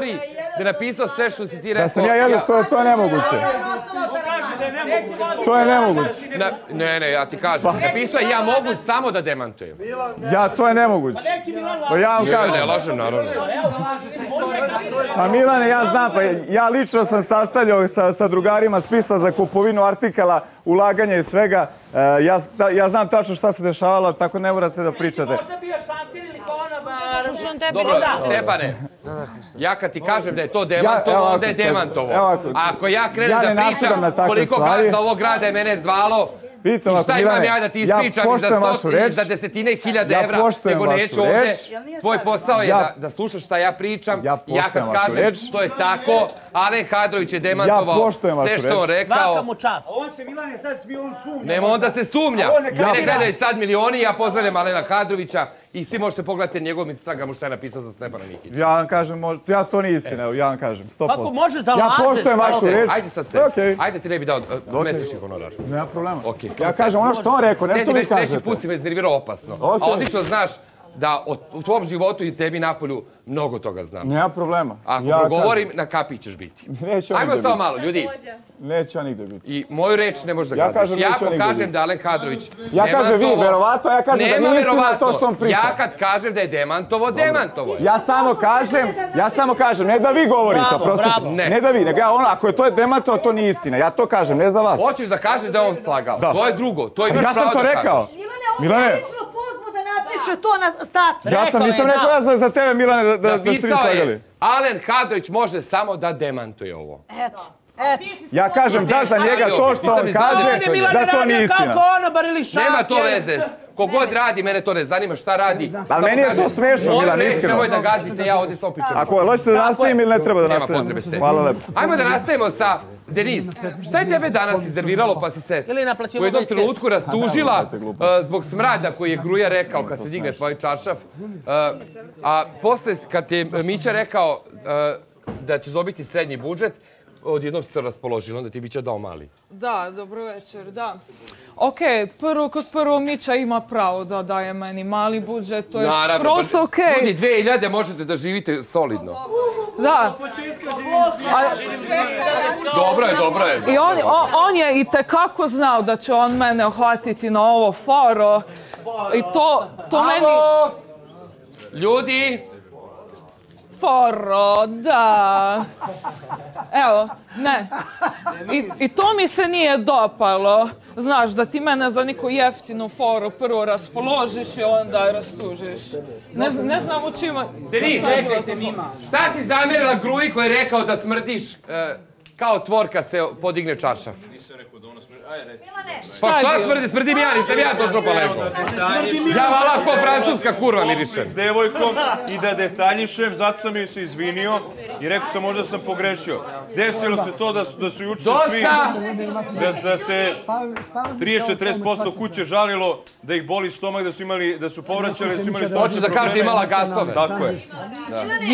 govori da je napisao sve što si ti rekao. Da sam ja jedan, to, to je nemoguće. To je nemoguće. Na, ne, ne, ja ti kažem. Napisao je ja mogu samo da demantujem. Ja, to je nemoguće. Pa ja vam Ja, ne, kažem. lažem, naravno. A Milane, ja znam, pa ja lično sam sastavljao sa, sa drugarima spisa za kupovinu artikala, ulaganja i svega. E, ja, ja znam tačno šta se dešavalo, tako ne morate da pričate. Možda bio šantir ili. Dobro, Stefane, ja kad ti kažem da je to Ja, demantovo, onda je demantovo. ako ja krenem Ja ne da pričam koliko gazda ovog grada je mene zvalo, i šta imam Milane, ja da ti ja ispričam i za, sto, i reč. za desetine hiljade Ja evra, nego neću ovde. reč. Tvoj posao je Ja- da, da slušaš šta ja pričam. Ja ja kad kažem reč. to je tako, Alen Hadrović je demantovao poštujem sve što on rekao. Svaka mu čast. On se Milan je sad smio, on sumnja. Nema onda se sumnja. A ne Mene kapira. gledaju sad milioni, ja pozdravljam Alena Hadrovića i svi možete pogledati na njegovom Instagramu šta je napisao za Stefana Nikića. Ja vam kažem, mož- ja to nije istina, evo, ja vam kažem, 100%. Kako možeš da Ja lažeš, poštujem pa? vašu reč. Ajde sad se. Okej. Ajde ti ne bi dao uh, mesečni honorar. Nema problema. Okej, samo ja kažem ono što on rekao, ne što Sedi vi već treći kažete. put si me iznervirao opasno. Okej. A odlično znaš da od, u tvom životu i tebi napolju mnogo toga znam. Nema problema. Ako ja progovorim, na kapi ćeš biti. Neće Ajmo samo malo, ljudi. Neće on nigde biti. I moju reč ne možeš da Ja gaziš. kažem, Ja ako kažem da Alen Hadrović Ja kažem vi, verovatno, ja kažem da Nema nije istina verovatno. to što on priča. Ja kad kažem da je demantovo, demantovo je. Ja samo kažem, ja samo kažem, ne da vi govorite, Bravo, oprostite. bravo. Ne. Ne da vi, nego ja ono, ako je to demanto, to nije istina. Ja to kažem, ne za vas. Hoćeš da kažeš da je on slagao. Da. To je drugo. To imaš Ja pravo sam to da rekao. kažeš. Milane, on Milane. je lično napiše to na status. Ja sam, nisam rekao ja za, za tebe, Milane, da, da, da ste vi slagali. Alen Hadrović može samo da demantuje ovo. Eto. Eto. Ja kažem da za njega to što on kaže, da to nije radio kao istina. konobar ili šantir. Nema to veze. Kogod radi, mene to ne zanima šta radi. Samo meni je to smešno, Milan, iskreno. Nemoj da gazite, ja ovdje samo pričam. Ako hoćete da nastavim ili ne treba da Nema nastavim? potrebe se. Hvala lepo. Ajmo da nastavimo sa Denis. Šta je tebe danas iznerviralo pa si se u jednom trenutku rastužila uh, zbog smrada koji je Gruja rekao kad se digne tvoj čaršaf. Uh, a posle kad ti je Mića rekao uh, da ćeš dobiti srednji budžet, odjednom se raspoložila, onda ti Mića dao mali. Da, dobro večer, da. Ok, prvo kod prvo Mića ima pravo da daje meni mali budžet, to je skroz ok. Ljudi, 2000 možete da živite solidno. Da. A, Dobro je, dobro je. I on, on, on je i tekako znao da će on mene ohvatiti na ovo foro. I to, to meni... Ljudi, Foro, da. Evo, ne. I, I to mi se nije dopalo. Znaš, da ti mene za neku jeftinu foru prvo raspoložiš i onda rastužiš. Ne, ne znam u čima... Denis, rekajte mi, šta si zamjerila Gruji koji je rekao da smrdiš e, kao tvor kad se podigne čaršaf? Pa Šta je šta bilo? smrdi? Smrdim ja, nisam ja došao pa lepo. Ja vala ko francuska kurva mirišem. s devojkom i da detaljišem, zato sam joj se izvinio i rekao sam možda sam pogrešio. Desilo se to da su, da su juče svi, da, da se 30-40% kuće žalilo da ih boli stomak, da su imali, da su povraćali, da su imali stomačne Hoćeš da kažeš da imala gasove. Tako je.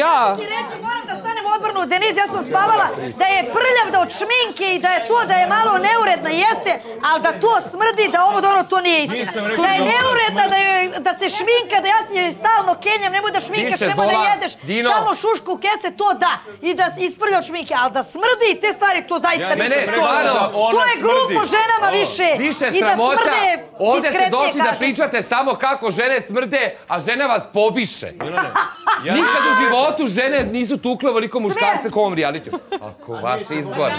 Ja, Ti reći, moram da stanem odbrnu. Deniz, ja sam spavala da je prljav da od šminke i da je to da je malo neuredna, jeste, ali da to smrdi, da ovo da ono, to nije istina. Da je da neuredna, da, je, da se šminka, da ja joj stalno kenjam, nemoj da šminkaš, nemoj da jedeš, Dino. samo šušku u kese, to da. I da isprlja šminke, ali da smrdi te stvari, to zaista Ja nisam stvarno, da To je glupo ženama više. Više I da sramota. smrde Ovdje ste došli da kažem. pričate samo kako žene smrde, a žene vas pobiše. Ja Nikad u životu žene nisu tukle ovoliko muškarce kao ovom realitiju. Ako vaš izbor.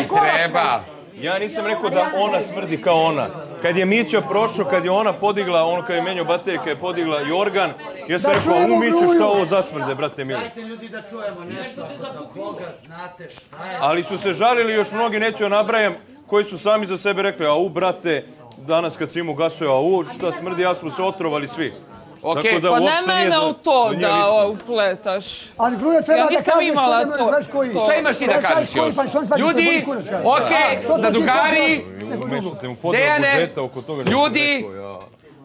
I treba. Ja nisam rekao da ona smrdi kao ona. Kad je Mića prošao, kad je ona podigla, ono kad je menio baterije, kad je podigla i organ, ja sam rekao, u Miću šta ovo zasmrde, brate mili. ljudi da čujemo nešto za koga znate šta je. Ali su se žalili još mnogi, neću da nabrajam, koji su sami za sebe rekli, a u brate, danas kad si imao gasuje, a u šta smrdi, ja smo se otrovali svi. Okej, pa ne mene u to da upletaš. Ali Gruja treba Ja da kažeš imala ko to- znaš koji. Šta imaš ti da kažeš još? Ljudi, okej, ti zadrugari, Mešate mu Dejane, budžeta oko toga ljudi.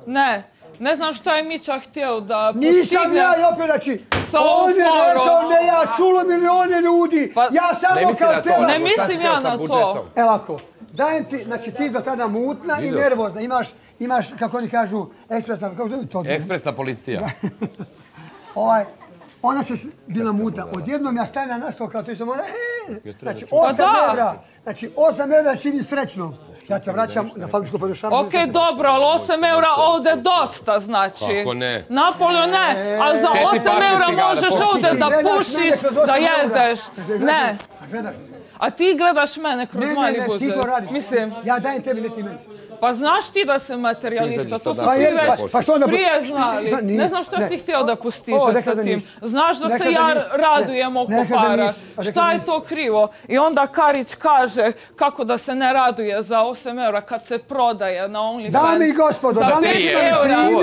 Ne, ne znam šta je Mića htio da Nisam postigne. ja, i opet znači, on je rekao ne ja, čulo milione ljudi, Pa- ja samo kao tela. Ne mislim ja na to. Evo ovako, dajem ti, znači ti do tada mutna i Vidio sam. nervozna, imaš, imaš, kako oni kažu, ekspresna, kako zove to? Ekspresna policija. Ovaj, ona se bila muta. Odjednom ja stavim na sto kao to sam ona, e, znači Pa 8 da. evra, znači 8 evra čini srećno. Ja te vraćam na fabričko podošavanje. Ok, dobro, ali 8 eura ovde dosta, znači. Kako ne? Napolju ne, ali za Četiri 8 paket eura cigara, možeš ovde da pušiš, da 8 eura. jedeš. Ne, Gledaj, a ti gledaš mene kroz Ne, ne, mali ne, ti to radiš. Mislim, Ja dajem tebi, ne ti meni. pa znaš ti da sam materijalista, izađeš to su? Pa svi je, već pa, pa što onda... prije znali. Zna- nije. Ne znam što Ne. si htio da O, postiže neka sa da tim. Znaš da se da ja radujem Ne, oko da para. Šta da je to krivo? I onda Karić kaže kako da se ne raduje za 8 eura kad se prodaje na OnlyFans. Dame i gospodo, danas pet je primjer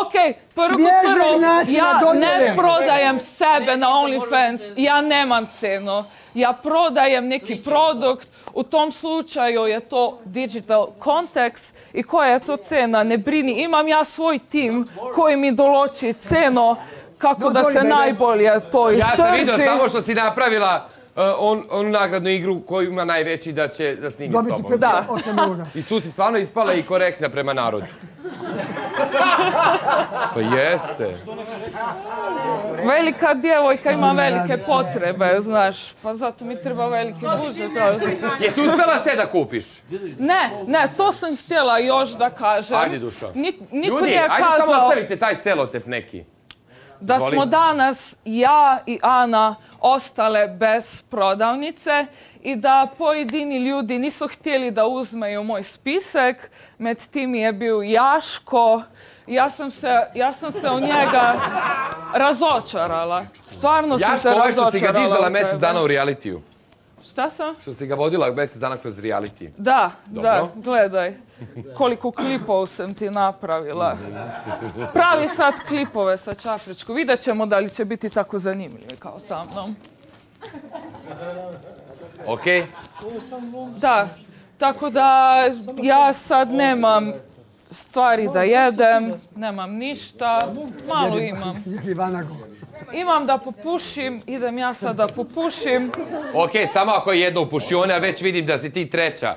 Ok, prvo prvo, ja ne prodajem sebe na OnlyFans, ja nemam cenu. Ja prodajem neki produkt, u tom slučaju je to digital context i koja je to cena, ne brini. Imam ja svoj tim koji mi določi cenu kako No, da se najbolje to Ja sam vidio istrži. samo što si napravila uh, on, onu nagradnu igru koju ima najveći da će da snimi s Dobiti tobom. pet, Da. 8 eura. I tu si stvarno ispala i korektna prema narodu. Pa jeste. Velika djevojka ima velike potrebe, znaš, pa zato mi treba veliki budžet. ali- Jesi uspela sve da kupiš? Ne, ne, to sam htjela još da kažem. Ajde, Dušo. Nik, niko Ljudi, nije ajde samo kazao ostavite taj selotep neki. Da izvoli. smo danas, ja i Ana, ostale bez prodavnice i da pojedini ljudi nisu htjeli da uzmeju moj spisak. Med tim je bio Jaško. Ja sam se, ja sam se u njega razočarala. Stvarno sam se Jaško, ovaj razočarala. što si ga dizala mjesec dana u realitiju. Šta sam? Što si ga vodila mjesec dana kroz reality. Da, Dobro. da, gledaj. Koliko klipova sam ti napravila. Pravi sad klipove sa Čapričku. Vidjet ćemo da li će biti tako zanimljivi kao sa mnom. Okej? Da, tako da ja sad nemam stvari da jedem, nemam ništa, malo imam. Ivana go. Imam da popušim, idem ja sad da popušim. Okej, samo ako je jedno upušione, a već vidim da si ti treća.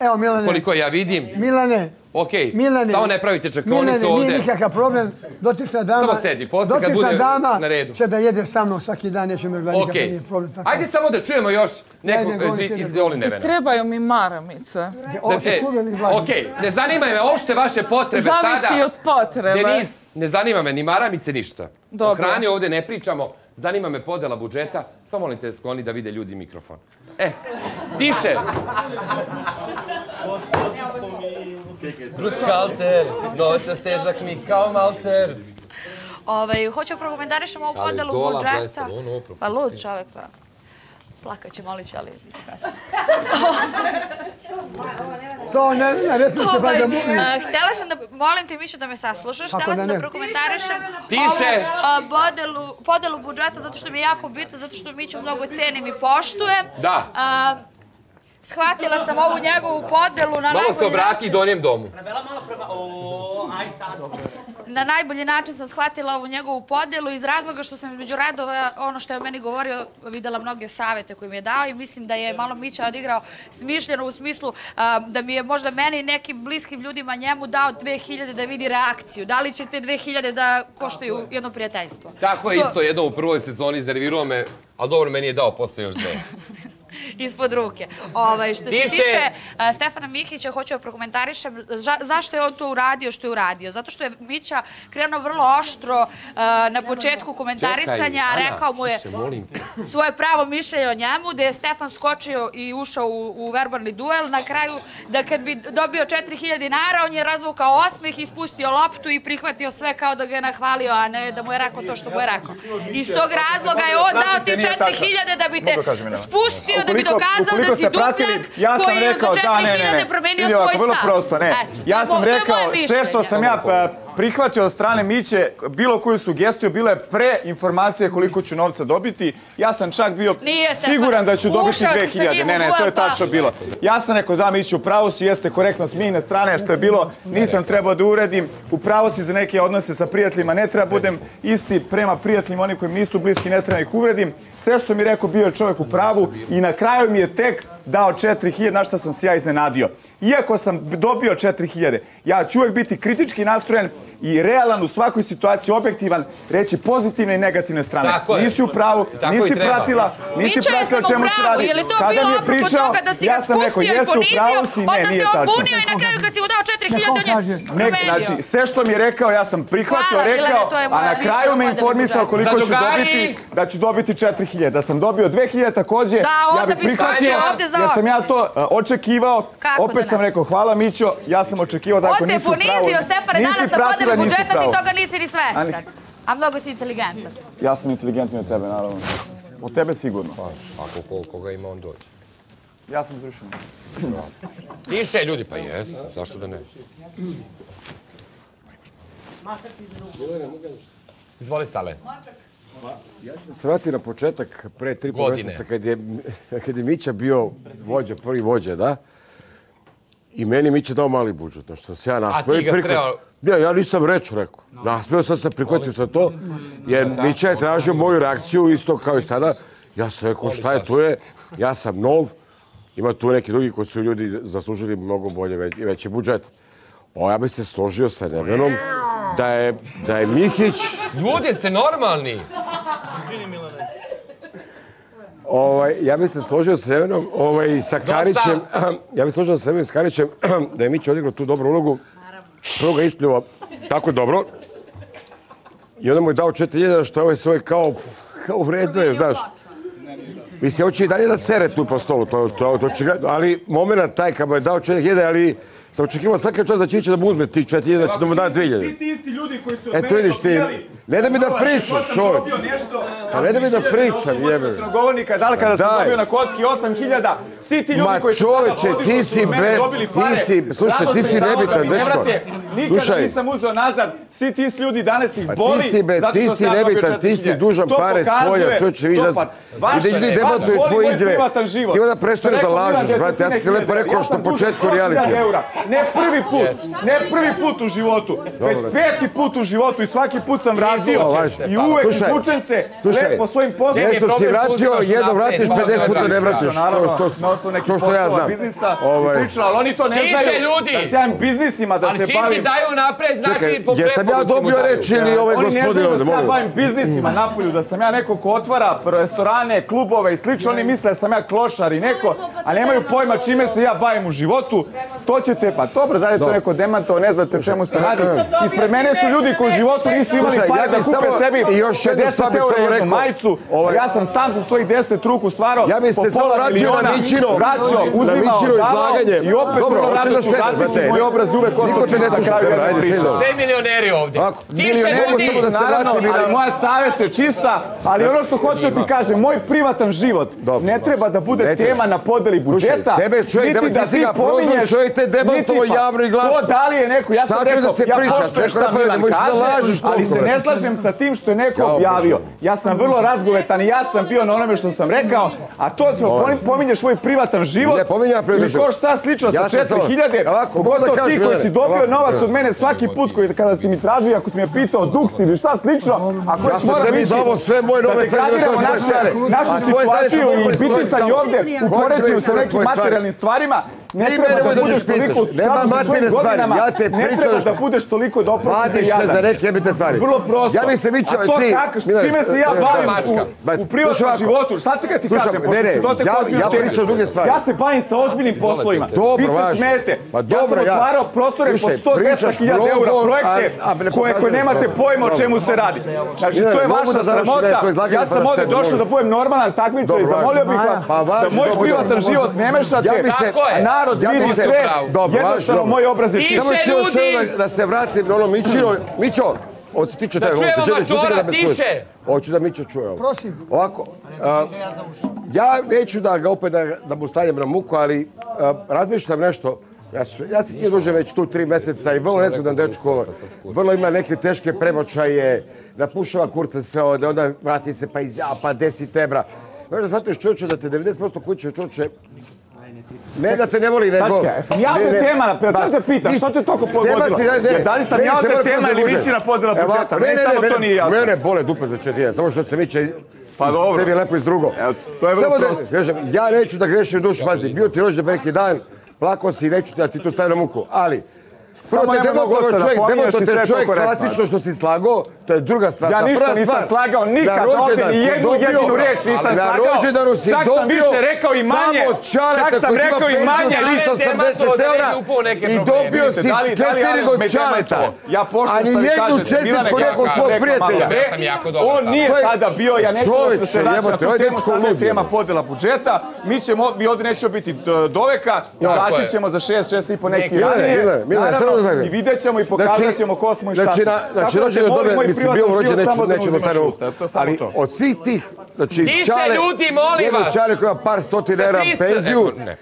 Evo Milane, Koliko ja vidim. Milane, Okej, Milane. samo ne pravite Milane, čekonicu nije ovde. nikakav problem. Dotična dama, Samo sedi, posle kad bude dama na redu. će da jede sa mnom svaki dan, neće me gledati, Okej. nije problem. Tako. Ajde samo da čujemo još nekog iz, iz. Olinevena. Trebaju mi maramice. Ovo se sudili vlažno. E, Okej, ne zanima me uopšte vaše potrebe Zavisi sada. od potrebe. Deniz, ne zanima me ni maramice, ništa. Dobro. O hrani ovde ne pričamo. Zanima me podela budžeta. Samo molim te skloni da vide ljudi mikrofon. E, tiše. Bruce Kalter, nosa stežak mi kao malter. Ovaj, hoću prokomentarišem ovu Ali podelu Zola, budžeta. ono, Pa lud čovek, pa. Plakat će, molit će, ali biće kasno. To ne, ne, recimo se Ovaj, bar da mogu. a, htjela sam da, molim te Mišo da me saslušaš, htjela da sam da, prokomentarišem Tiše! ovu a, podelu, podelu budžeta zato što mi je jako bitno, zato što Miću mnogo cenim i poštujem. Da. A, shvatila sam ovu njegovu podelu na Malo se najbolji obrati način. donjem domu. Prevela malo prema... O, aj sad. Na najbolji način sam shvatila ovu njegovu podjelu iz razloga što sam između radova ono što je o meni govorio videla mnoge savete koje mi je dao i mislim da je malo Mića odigrao smišljeno u smislu a, da mi je možda meni i nekim bliskim ljudima njemu dao 2000 da vidi reakciju. Da li će te 2000 da koštaju jedno prijateljstvo? Tako je To- isto jedno u prvoj sezoni iznervirao me, ali dobro, meni je dao posle još dve. ispod ruke. Ovaj, što se Tiše! tiče a, Stefana Mihića, hoću da prokomentarišem ža- zašto je on to uradio što je uradio. Zato što je Mića krenuo vrlo oštro a, na početku komentarisanja, Ana, rekao mu je svoje pravo mišljenje o njemu, da je Stefan skočio i ušao u, u verbalni duel. Na kraju, da kad bi dobio 4000 dinara, on je razvukao osmeh, ispustio loptu i prihvatio sve kao da ga je nahvalio, a ne da mu je rekao to što mu je rekao. Iz tog razloga je on dao ti Pratite, nije tačno. 4000 da bi te spustio, da bi Ukoliko- dokazao ukoliko da si pratili, dupljak ja sam koji je rekao, za da, ne, ne, 4000 ne. promenio svoj stav. vrlo prosto, ne. Eto, Ja sam je rekao, sve što sam ja pa, prihvatio od strane Miće, bilo koju sugestiju, bilo je pre informacije koliko ću novca dobiti. Ja sam čak bio Nije, siguran da ću dobiti si sa 2000. njim u Ne, ne, to je pa- tačno bilo. Ja sam rekao, da, Miću, u pravu si, jeste korektno s mine strane, što je bilo, nisam trebao da uredim. U pravu si za neke odnose sa prijateljima, ne treba budem isti prema prijateljima, oni koji mi nisu bliski, ne treba ih uvredim. Sve što mi rekao bio je čovjek u pravu i na kraju mi je tek dao 4000, na šta sam se ja iznenadio. Iako sam dobio 4000, ja ću uvek biti kritički nastrojen i realan u svakoj situaciji, objektivan, reći pozitivne i negativne strane. Tako je. Nisi u pravu, Tako i nisi pratila, nisi pratila samo čemu se radi. je li to Kada bilo apropo pričao, toga da si ga ja rekao, spustio i u pravu ponizio, si, ne, onda se on i na kraju kad si mu dao 4000 on je Ne, promenio. znači, sve što mi je rekao, ja sam prihvatio, Hvala, rekao, a na kraju me informisao koliko ću dobiti, da ću dobiti 4000. Da sam dobio 2000 takođe, ja bih bi prihvatio, jer sam ja to uh, očekivao. Kako Opet sam rekao, hvala Mićo, ja sam očekivao da ako On te nisi u pravu... ponizio, Stefane, danas na pratila, podeli nisi u budžeta, ti toga nisi ni svestan. A mnogo si inteligentan. Ja sam inteligentniji od tebe, naravno. Od tebe sigurno. Ako ko, koga ima, on dođe. Ja sam zrušen. Više ljudi, pa jes, zašto da ne? Izvoli Sale. Se vrati na početak pre tri po Godine. mjeseca kad je, kad je Mića bio vođa, prvi vođa, da? I meni Mića dao mali budžet, na što sam se ja nasmeo. ti i ga sreo? Ne, ja nisam reč rekao. Nasmeo sam se, prihvatio sam to, jer Mića je tražio moju reakciju isto kao i sada. Ja sam rekao šta je tu je, ja sam nov, ima tu neki drugi koji su ljudi zaslužili mnogo bolje i veći budžet. O, ja bi se složio sa Nevenom da je, da je Mihić Ljudi, ste normalni. Ovaj, ja bih se složio sa Evenom ovaj, sa Karićem. Ja bih se složio sa Evenom i sa Karićem da je Mić odigrao tu dobru ulogu. Prvo ga ispljuvao tako dobro. I onda mu je dao 4000 što je ovaj svoj kao, kao u redu je, znaš. Mislim, hoće i dalje da sere tu po stolu, to, to, to će ga, ali moment taj kad mu je dao 4000, ali sam očekivao svaki čas da će ići da mu uzme tih 4000, da će da mu da 2000. ti isti ljudi koji su od Eto vidiš ti, ne da mi da pričam, čovjek. Pa ne da mi da pričam, jebe. Govornika, da li kada sam dobio na kocki 8000, svi ti ljudi Ma koji su sada čoveče, otišli ti su si od mene bre, dobili ti si, slušaj, ti si da nebitan, mi ne dečko. vrate. Nikada Slušaj. nisam uzeo nazad, svi ti si ljudi danas ih Pa boli. ti si, be, ti si nebitan, ti si 4000. dužan To pare s pokazuje- polja, čovječe, vidiš to da... I vaše da ljudi je, demantuju vas boli tvoje moj izjave. privatan život. Ti onda prestaneš da lažeš, brate, ja sam ti lepo rekao što početku tu 100.000 reality. Ne prvi put, ne prvi put u životu, već peti put u životu i svaki put sam se, i uvek izvučem se slušaj, lepo svojim poslom. Nešto si vratio, jedno vratiš, pa 50 puta ne vratiš. Naravno, To, to, na osnovu nekih to što ja znam. biznisa Ovaj. priča, ali oni to ne Tiše, znaju. ljudi! Da se javim biznisima, da Ali se čim ti bavim... daju napred, znači Čekaj, po jesam ja preporuci dobio reč ili ovaj Oni ne gospodin znaju ovde, da se ja molim bavim biznisima napolju, da sam ja neko ko otvara restorane, klubove i slično. Oni misle da sam ja klošar i neko, a nemaju pojma čime se ja bavim u životu. To ćete, pa dobro, da je to neko demanto, ne znate o čemu se radi. Ispred mene su ljudi koji u životu nisu imali pare ja da kupe samo- sebi i još jednu 50 stvar bih eura samo jednu rekao. majicu. Ovaj- Ja sam sam sa svojih 10 ruku stvarao Ja se po samo pola vratio na Mićino, vraćao, na uzimao, davao izlaganje. i opet Dobro, vrlo hoće rado da ću sedne, vratiti brate. moj obraz uvek Niko ostao čist na sluša, kraju priče. sedno. Sve milioneri ovdje. Ovako, Tiše ljudi! da Naravno, ali da- moja savest je čista, ali ono što hoću da ti kažem, moj privatan život ne treba da bude tema na podeli budžeta. tebe čovjek niti deba- ti pominješ- te pa- javno i glasno. To da li je neko, ja sam rekao, da se ja Neko šta Milan možeš da kaže, ali se ne slažem sa tim što je neko objavio. Ja sam vrlo razgovetan i ja sam bio na onome što sam rekao, a to što Ovaj. pominješ svoj privatan život, Ne pominjem ja privatan ili ko život. šta slično sa sam samo- 4000, Ovako, mogu pogotovo ti koji si dobio novac od mene svaki put koji, kada si mi tražio, ako si me pitao duks ili šta slično, ako već sam moramo tebi ići dao sve moje nove stvari, da degradiramo to tvoje našu, situaciju i stvari, bitisanje tamo. ovdje u poređenju sa nekim materijalnim stvarima, ne Ti treba mene da da budeš toliko, Nema materijalne stvari, ja te ne pričam treba što- da budeš toliko doprosti Vadiš se za neke jebite stvari. Vrlo prosto. Ja bi se vićao, A to ti... kako, s Milane, čime se ja bavim u, u privatnom životu, sad ću ga ti kažem, ne, ne, ja- ja pričam druge stvari. Ja se bavim sa ozbiljnim poslovima. Dobro, Vi se smete. Pa ja dobro, sam ja- otvarao prostore po Slušaj, 100 pričaš 200 hiljada eura mnogo, projekte ne koje, nemate pojma o Dobro. čemu se radi. Znači, Milane, to je vaša sramota. Ja pa sam ovdje došao da budem normalan takmičar i Dobro, zamolio bih vas Pa da moj dobro, privatan dobro. život ne mešate, Tako je. A narod Ja vidi se- sve. Dobro, Jednostavno, moj obraz je čist. Samo ću još da, da se vratim na ono Mićino. Mićo, ovo se tiče čujemo Mačora, ga da me slušaš. tiše! Hoću da Mićo čuje ovo. Prosim. Ovako, a, ja neću da ga opet da, da mu stavljam na muku, ali a, razmišljam nešto. Ja, su, ja se s njim družim već tu tri meseca i vrlo nesudan dečko. Vrlo ima neke teške premočaje, napušava kurca sve ovde, onda vrati se pa iz pa 10 evra. Možda shvatiš čoče da te 90% kuće čoče Ne da te ne voli, nego... Tačka, jesam ja ovdje tema na to te pitam, što te toliko pogodilo? Jer da li sam ja ovdje tema ili Mićina podela budžeta? Meni samo to nije jasno. Mene bole dupe za četiri, samo što se Mića Pa dobro. Tebi je lepo iz drugo. Evo, to je Samo da, kažem, ja neću da grešim dušu, pazi, bio ti rođen neki dan, plakao si i neću da ti to stavim na muku, ali... Prvo Samo te demontovao da čovjek, demontovao te čovjek klasično što si slagao, to je druga stvar. Ja ništa nisam stvar, slagao, na nikad ovdje ni si jednu dobio- jedinu riječ nisam Na slagao. rođendanu si Čak sam dobio više rekao i manje. samo čaleta Čak sam koji rekao i manje. 380 eura i dobio si Da li- da li catering ja od me čaleta. Ja A ni vi jednu čestitku nekog svog prijatelja. sam On nije tada bio, ja neću da Čoveče, se vraćam na tu temu, sada je tema podela budžeta. Mi ćemo, mi ovdje nećemo biti d- doveka, izaći ćemo za 6, 6 i po neki ranije. Milane, Milane, samo da znam. I vidjet ćemo i pokazat ćemo ko smo i šta Znači, smo. na, znači rođendan te privatan bio rođen, neću, samo da ne nećemo to je samo Ali to. od svih tih, znači, Više čale, ljudi, molim jedno vas. čale koja ima par stotina se- penziju, ne, ne.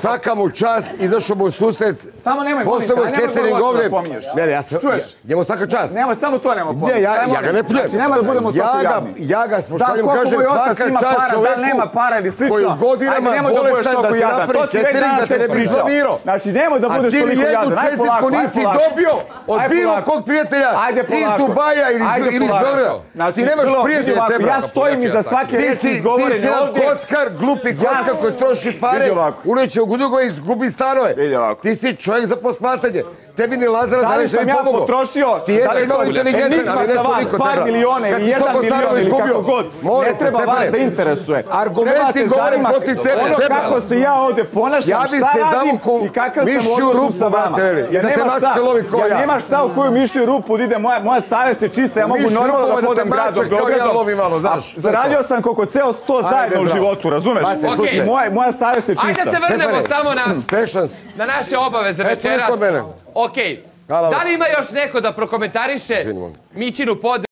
Svaka mu čast, izašao mu u susret, Samo nemoj postavio nemoj catering govoriti ovdje. da pominješ. Ne, ne, ja sam, Čuješ? njemu svaka čast. Nemoj, samo to nemoj Ne, pominjati. ja, ja ga ne pljujem. Znači, nemoj da budemo ja toliko ga, javni. ja ga s Da, poštovanjem koliko kažem otac svaka ima čast para, da čoveku li nema para ili slično. koji u godinama Ajde, nemoj da budeš bolestan da toliko ti jadan. napravi To si već catering da danas te ne bi izblamirao. Znači, nemoj da A budeš ti toliko jednu jadan. Ajde čestitku polako, ajde nisi polako. dobio od bilo polako. kog prijatelja Ajde iz polako. Dubaja ili iz, Ajde ili iz. Beograda. Znači, Ti nemaš vrlo, prijatelja tebe. Ja stojim iza svake Ti reči si, ti izgovorene si jedan ovdje. kockar, glupi kockar koji troši pare, uneće u gudugo i izgubi stanove. Ti si čovjek za posmatranje. Tebi ni Lazara Da li Zanić ne sam bi ja pomogao. potrošio Ti jesi malo inteligentan, ali ne sa vas, toliko par miliona Kad ili jedan milion ili kako god, ne treba vas da interesuje. Argumenti govore protiv tebe, Ono kako se ja ovdje ponašam, šta se radim i kakav sam mišju u odnosu rupu, sa vama. Ja mačka šta- u koju mišju rupu da ide, moja, moja savjest je čista, ja mogu normalno da hodam gradom ja Beogradom. lovi malo, znaš, Zaradio sam koliko ceo sto zajedno u životu, razumeš? Ajde, slušaj. moja, moja savjest je čista. Ajde se vrnemo samo na, Spešan si. na naše obaveze večeras. Okej. Vam. Da li ima još neko da prokomentariše. Mićinu podelu?